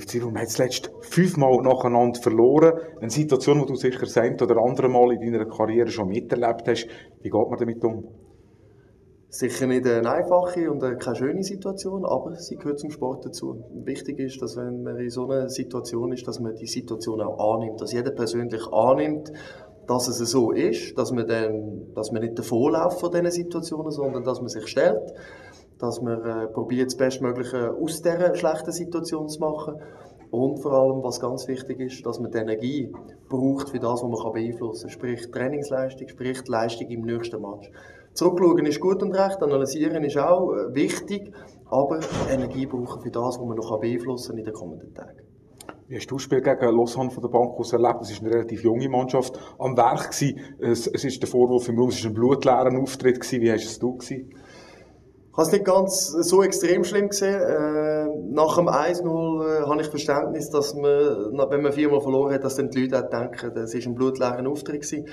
FC Rom hat zuletzt fünfmal nacheinander verloren. Eine Situation, die du sicher das oder andere Mal in deiner Karriere schon miterlebt hast. Wie geht man damit um? Sicher nicht eine einfache und keine schöne Situation, aber sie gehört zum Sport dazu. Wichtig ist, dass wenn man in so einer Situation ist, dass man die Situation auch annimmt, dass jeder persönlich annimmt, dass es so ist, dass man, dann, dass man nicht davonläuft von diesen Situationen, sondern dass man sich stellt, dass man äh, probiert, das Bestmögliche aus dieser schlechten Situation zu machen und vor allem, was ganz wichtig ist, dass man die Energie braucht für das, was man beeinflussen kann. Sprich Trainingsleistung, sprich die Leistung im nächsten Match. Zurückschauen ist gut und recht, analysieren ist auch äh, wichtig, aber Energie brauchen für das, was man noch beeinflussen kann in den kommenden Tagen. Wie hast du das Spiel gegen Lausanne von der Bank aus erlebt? Es ist eine relativ junge Mannschaft am Werk gewesen. Es, es der Vorwurf im Raum, es war ein blutleerer Auftritt gewesen. Wie hast es du gewesen? Ich habe es nicht ganz so extrem schlimm gesehen. Äh, nach dem 1-0 äh, habe ich Verständnis, dass man, wenn man viermal verloren hat, dass dann die Leute auch denken, das war ein blutleerer Auftritt gewesen.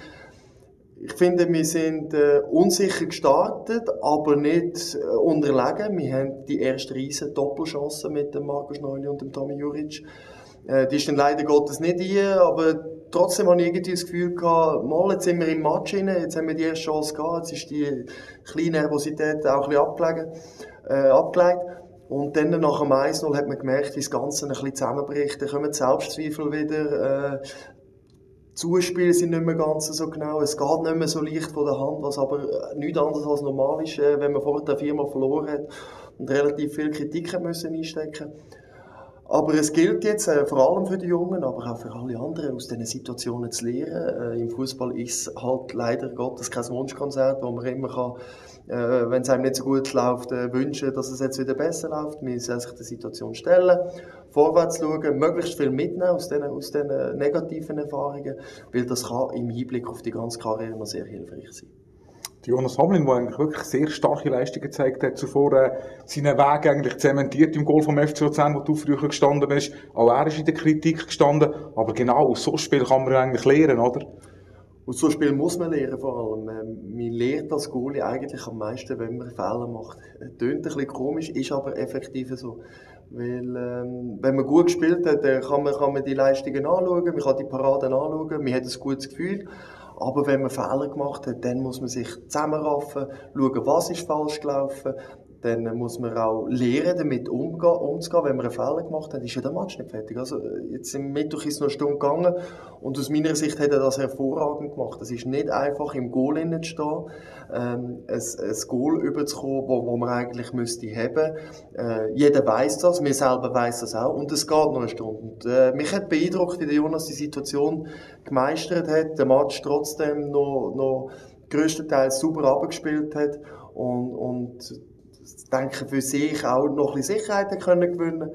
Ich finde, wir sind äh, unsicher gestartet, aber nicht äh, unterlegen. Wir haben die erste riesen Doppelchance mit dem Markus Neuli und dem Tommy Juric. Die ist dann leider Gottes nicht hier, aber trotzdem habe ich irgendwie das Gefühl gehabt, mal, jetzt sind wir im Match rein, jetzt haben wir die erste Chance gehabt, jetzt ist die kleine Nervosität auch ein bisschen äh, abgelegt. Und dann nach dem 1-0 hat man gemerkt, wie das Ganze ein bisschen zusammenbricht. Dann kommen die Selbstzweifel wieder. Äh, Zuspiele sind nicht mehr ganz so genau. Es geht nicht mehr so leicht von der Hand, was aber nichts anderes als normal ist, äh, wenn man vorher viermal verloren hat und relativ viel Kritik müssen einstecken aber es gilt jetzt äh, vor allem für die Jungen, aber auch für alle anderen, aus diesen Situationen zu lernen. Äh, Im Fußball ist halt leider Gottes kein Wunschkonzert, wo man immer kann, äh, wenn es einem nicht so gut läuft, äh, wünschen, dass es jetzt wieder besser läuft. Man soll sich der Situation stellen, vorwärts schauen, möglichst viel mitnehmen aus diesen, aus diesen negativen Erfahrungen, weil das kann im Hinblick auf die ganze Karriere noch sehr hilfreich sein. Jonas Hamlin, der eigentlich wirklich sehr starke Leistungen gezeigt hat, zuvor äh, seinen Weg eigentlich zementiert im Goal vom FC Luzern, wo du früher gestanden bist. Auch er ist in der Kritik gestanden. Aber genau aus so einem Spiel kann man eigentlich lernen, oder? Aus so einem Spiel muss man lernen, vor allem. Ähm, man lernt als Goalie eigentlich am meisten, wenn man Fehler macht. Tönt ein bisschen komisch, ist aber effektiv so. Weil, ähm, wenn man gut gespielt hat, dann kann man, kann man die Leistungen anschauen, man kann die Paraden anschauen, man hat ein gutes Gefühl. Aber wenn man Fehler gemacht hat, dann muss man sich zusammenraffen, schauen, was ist falsch gelaufen. Dann muss man auch lernen, damit umgehen, umzugehen. Wenn man einen Fehler gemacht hat, ist ja der Match nicht fertig. Also, jetzt im Mittwoch ist es noch eine Stunde gegangen. Und aus meiner Sicht hat er das hervorragend gemacht. Es ist nicht einfach, im Goal zu stehen, ähm, ein, ein Goal überzukommen, wo man eigentlich müsste haben. Äh, jeder weiß das, mir selber weiß das auch. Und es geht noch eine Stunde. Und, äh, mich hat beeindruckt, wie Jonas die Situation gemeistert hat, den Match trotzdem noch, noch größtenteils super abgespielt hat und, und denke für sich auch noch ein bisschen Sicherheit können gewinnen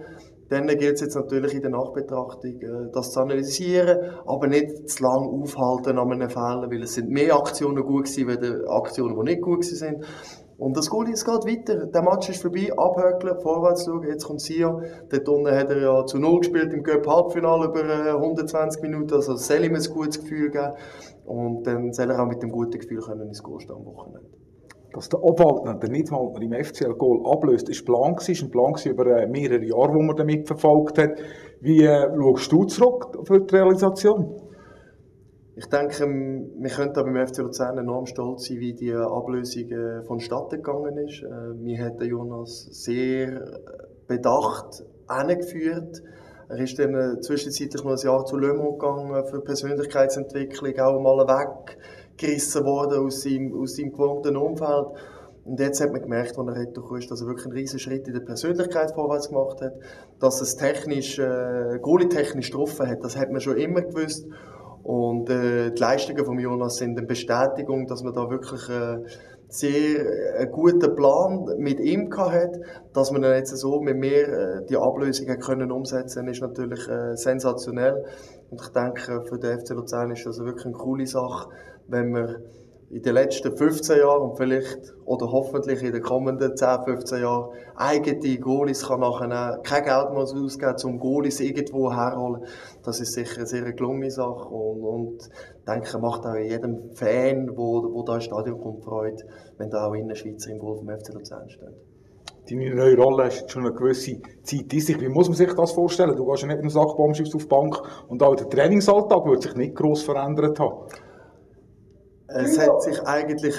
dann gilt es jetzt natürlich in der Nachbetrachtung, äh, das zu analysieren, aber nicht zu lange aufhalten an einem Fehler, weil es sind mehr Aktionen gut gewesen, als Aktionen, die nicht gut sind. Und das Gute, es geht weiter. Der Match ist vorbei, abhökeln, vorwärts schauen, jetzt kommt Sion. Dort unten hat er ja zu Null gespielt im Cup Halbfinale über 120 äh, Minuten, also soll ihm ein gutes Gefühl geben. Und dann soll er auch mit dem guten Gefühl können ins Goal stehen am Wochenende dass der Obwaldner, der Nidwaldner im FCL Goal ablöst, ist Plan gewesen, ist ein Plan über äh, mehrere Jahre, wo man damit verfolgt hat. Wie äh, schaust du zurück für die Realisation? Ich denke, wir können da beim FC Luzern enorm stolz sein, wie die Ablösung äh, vonstatten gegangen ist. Äh, wir haben Jonas sehr bedacht angeführt. Er ist dann zwischenzeitlich noch ein Jahr zu Le Mans gegangen für Persönlichkeitsentwicklung, auch mal weg gerissen worden aus seinem, aus seinem gewohnten Umfeld. Und jetzt hat man gemerkt, als er ist, dass er wirklich einen riesen Schritt in der Persönlichkeit vorwärts gemacht hat, dass er es technisch, äh, goalie-technisch getroffen hat. Das hat man schon immer gewusst. Und äh, die Leistungen von Jonas sind eine Bestätigung, dass man da wirklich äh, sehr einen guten Plan mit ihm hat, dass man dann jetzt so mit mir äh, die Ablösungen können umsetzen, ist natürlich äh, sensationell. Und ich denke, für den FC Luzern ist das wirklich eine coole Sache, wenn man in den letzten 15 Jahren und vielleicht oder hoffentlich in den kommenden 10, 15 Jahren eigene Goalies kann nachher kein Geld mehr ausgeben, um Goalies irgendwo herholen. Das ist sicher eine sehr gelungene Sache und, und denke, macht auch jedem Fan, wo, wo da ins Stadion kommt, Freude, wenn da auch Innenschweizer im Goal vom FC Luzern stehen. deine neue Rolle hast schon eine gewisse Zeit in sich. Wie muss man sich das vorstellen? Du gehst ja nicht in den Sackbaum auf die Bank und auch der Trainingsalltag wird sich nicht gross verändert haben. Es hat sich eigentlich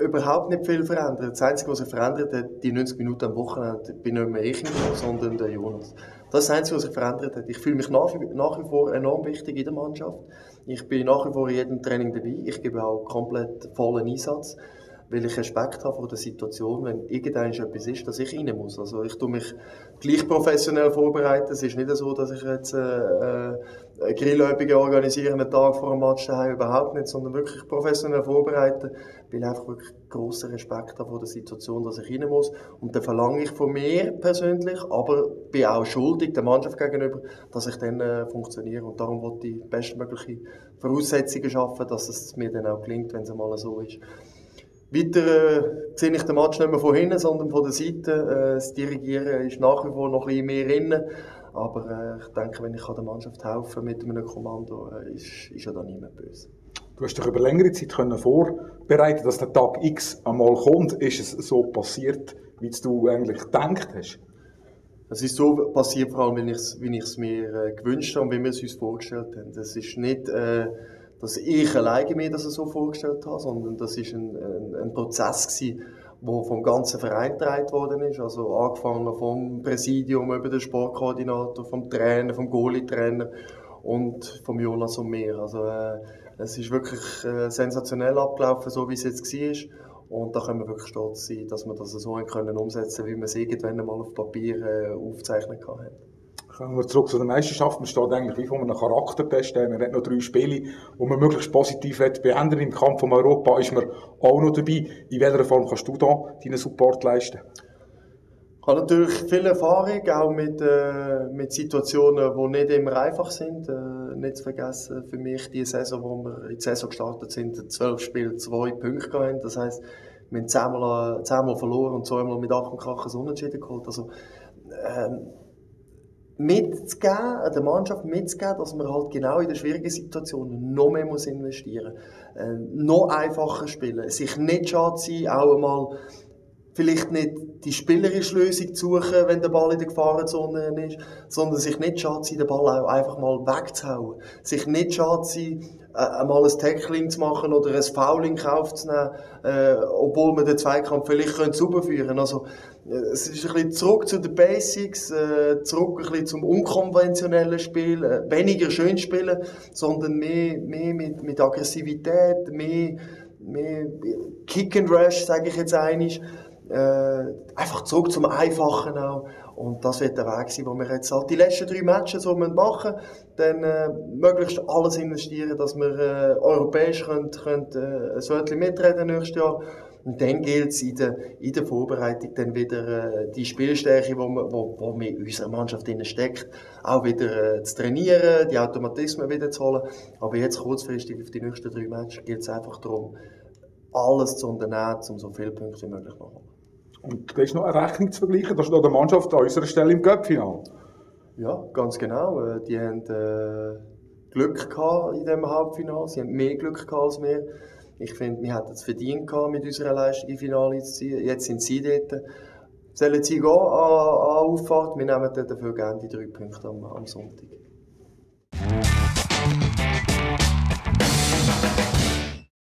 überhaupt nicht viel verändert. Das Einzige, was sich verändert hat, die 90 Minuten am Wochenende, bin nicht mehr ich, sondern der Jonas. Das ist das Einzige, was sich verändert hat. Ich fühle mich nach, nach wie vor enorm wichtig in der Mannschaft. Ich bin nach wie vor in jedem Training dabei. Ich gebe auch komplett vollen Einsatz weil ich Respekt habe vor der Situation, wenn irgendein etwas ist, dass ich rein muss. Also ich tue mich gleich professionell vorbereiten. Es ist nicht so, dass ich jetzt äh, äh eine Grillübung organisiere, einen Tag vor dem Match daheim, überhaupt nicht, sondern wirklich professionell vorbereiten, weil ich einfach wirklich grossen Respekt habe vor der Situation, dass ich rein muss. Und dann verlange ich von mir persönlich, aber bin auch schuldig der Mannschaft gegenüber, dass ich dann äh, funktioniere. Und darum wollte ich bestmögliche Voraussetzungen schaffen, dass es mir dann auch gelingt, wenn es einmal so ist. Weiter äh, sehe ich den Match nicht mehr von hinten, sondern von der Seite. Äh, das Dirigieren ist nach wie vor noch ein bisschen mehr innen. Aber äh, ich denke, wenn ich der Mannschaft helfen mit einem Kommando, äh, ist, ist ja da niemand böse. Du hast dich über längere Zeit können vorbereiten dass der Tag X einmal kommt. Ist es so passiert, wie du eigentlich gedacht hast? Es ist so passiert, vor allem, wie ich es mir äh, gewünscht habe und wie wir es uns vorgestellt haben. Es ist nicht... Äh, dass ich alleine mir das so vorgestellt habe, sondern das ist ein, ein, ein Prozess gewesen, der vom ganzen Verein getragen worden ist. Also angefangen vom Präsidium über den Sportkoordinator, vom Trainer, vom Goalie-Trainer und vom Jonas und mir. Also äh, es ist wirklich äh, sensationell abgelaufen, so wie es jetzt war. Und da können wir wirklich stolz sein, dass wir das so können umsetzen können, wie wir es irgendwann mal auf Papier äh, aufzeichnen können. Kommen wir zurück zu der Meisterschaft. Man steht eigentlich wie von einem Charaktertest. Man hat noch drei Spiele, wo man möglichst positiv beenden Im Kampf um Europa ist man auch noch dabei. In welcher Form kannst du da deinen Support leisten? Ich habe natürlich viel Erfahrung, auch mit, äh, mit Situationen, die nicht immer einfach sind. Äh, nicht zu vergessen, für mich die Saison, wo wir in die Saison gestartet sind, zwölf Spiele, zwei Punkte gehabt. Das heisst, wir haben zehnmal, zehnmal verloren und zweimal mit acht und Krachen Unentschieden geholt. Also, ähm, mitzugeben, der Mannschaft mitzugeben, dass man halt genau in der schwierigen Situation noch mehr muss investieren muss, äh, noch einfacher spielen, sich nicht schade sein, auch einmal vielleicht nicht die spielerische Lösung zu suchen, wenn der Ball in der Gefahrenzone ist, sondern sich nicht schade sein, den Ball auch einfach mal wegzuhauen. Sich nicht schade sein, einmal ein Tackling zu machen oder ein Fouling in Kauf zu nehmen, äh, obwohl man den Zweikampf vielleicht könnte. Also, äh, es ist ein bisschen zurück zu den Basics, äh, zurück ein bisschen zum unkonventionellen Spiel, äh, weniger schön spielen, sondern mehr, mehr mit, mit Aggressivität, mehr, mehr Kick and Rush, sage ich jetzt eigentlich äh, einfach zurück zum Einfachen auch. Und das wird der Weg sein, wo wir jetzt halt die letzten drei Matches so machen dann äh, möglichst alles investieren, dass wir äh, europäisch können, können, äh, ein Wörtchen mitreden nächstes Jahr. Und dann gilt es in der, in der Vorbereitung dann wieder äh, die Spielstärke, die wo, wo wir in unserer Mannschaft steckt, auch wieder äh, zu trainieren, die Automatismen wieder zu holen. Aber jetzt kurzfristig auf die nächsten drei Matches gilt es einfach darum, alles zu unternehmen, um so viele Punkte wie möglich zu machen. Und da ist noch eine Rechnung zu vergleichen, das ist noch der Mannschaft an unserer Stelle im Cup-Final. Ja, ganz genau. Äh, die haben äh, Glück gehabt in diesem Halbfinale. Sie haben mehr Glück gehabt als wir. Ich finde, wir hätten es verdient gehabt, mit unserer Leistung im Finale zu ziehen. Jetzt sind sie dort. Sollen sie gehen an, an Auffahrt? Wir nehmen dafür gerne die drei Punkte am, am Sonntag.